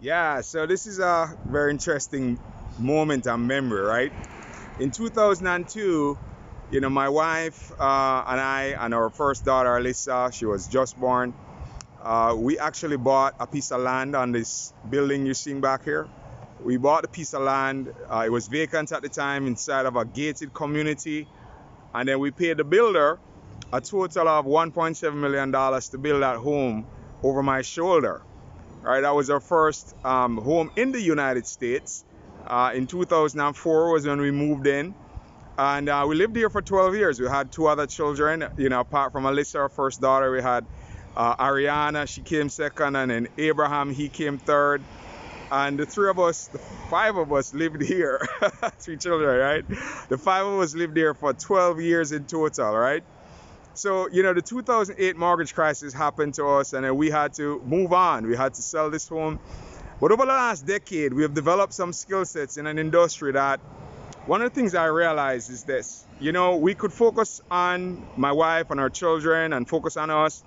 Yeah, so this is a very interesting moment and memory, right? In 2002, you know, my wife uh, and I and our first daughter, Alyssa, she was just born. Uh, we actually bought a piece of land on this building you're seeing back here. We bought a piece of land. Uh, it was vacant at the time inside of a gated community. And then we paid the builder a total of $1.7 million to build that home over my shoulder. Right, that was our first um, home in the United States. Uh, in 2004 was when we moved in, and uh, we lived here for 12 years. We had two other children, you know, apart from Alyssa, our first daughter, we had uh, Ariana, she came second, and then Abraham, he came third. And the three of us, the five of us lived here, three children, right? The five of us lived here for 12 years in total, right? So, you know, the 2008 mortgage crisis happened to us and then we had to move on. We had to sell this home. But over the last decade, we have developed some skill sets in an industry that one of the things I realized is this. You know, we could focus on my wife and our children and focus on us.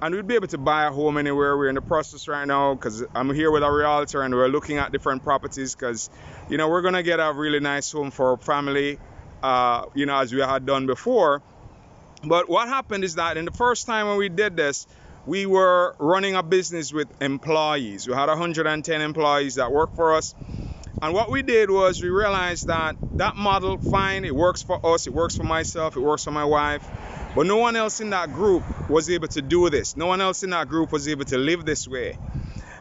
And we'd be able to buy a home anywhere. We're in the process right now because I'm here with a realtor and we're looking at different properties because, you know, we're going to get a really nice home for our family, uh, you know, as we had done before. But what happened is that in the first time when we did this, we were running a business with employees. We had 110 employees that worked for us. And what we did was we realized that that model, fine, it works for us, it works for myself, it works for my wife. But no one else in that group was able to do this. No one else in that group was able to live this way.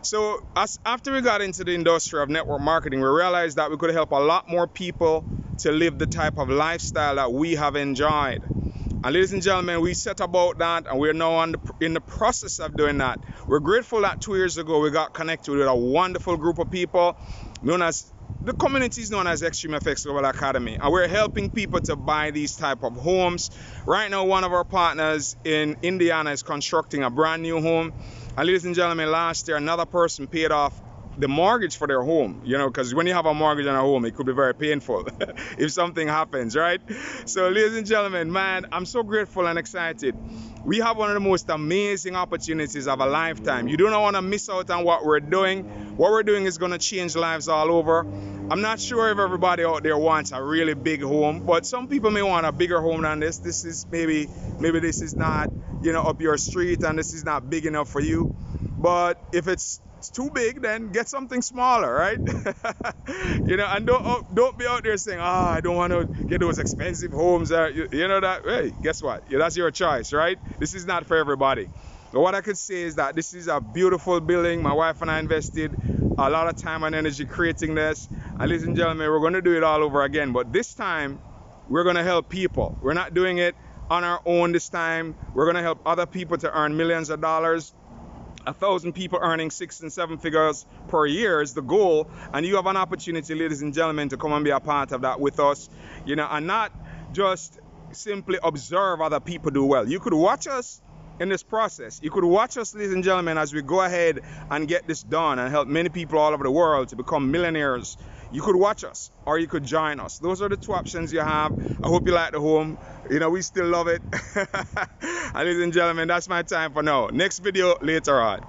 So as, after we got into the industry of network marketing, we realized that we could help a lot more people to live the type of lifestyle that we have enjoyed. And ladies and gentlemen, we set about that and we're now the, in the process of doing that. We're grateful that two years ago we got connected with a wonderful group of people known as the community is known as XtreamFX Global Academy and we're helping people to buy these type of homes. Right now one of our partners in Indiana is constructing a brand new home. And ladies and gentlemen, last year another person paid off the mortgage for their home, you know, because when you have a mortgage on a home, it could be very painful if something happens, right? So, ladies and gentlemen, man, I'm so grateful and excited. We have one of the most amazing opportunities of a lifetime. You do not want to miss out on what we're doing. What we're doing is going to change lives all over. I'm not sure if everybody out there wants a really big home, but some people may want a bigger home than this. This is maybe maybe this is not, you know, up your street and this is not big enough for you. But if it's too big, then get something smaller, right? you know, and don't oh, don't be out there saying, "Ah, oh, I don't want to get those expensive homes." You, you, know that? Hey, guess what? Yeah, that's your choice, right? This is not for everybody. But what I could say is that this is a beautiful building. My wife and I invested a lot of time and energy creating this. And ladies and gentlemen, we're going to do it all over again. But this time, we're going to help people. We're not doing it on our own this time. We're going to help other people to earn millions of dollars a thousand people earning six and seven figures per year is the goal. And you have an opportunity ladies and gentlemen to come and be a part of that with us you know and not just simply observe other people do well. You could watch us in this process. You could watch us ladies and gentlemen as we go ahead and get this done and help many people all over the world to become millionaires you could watch us or you could join us. Those are the two options you have. I hope you like the home. You know we still love it. And ladies and gentlemen that's my time for now. Next video later on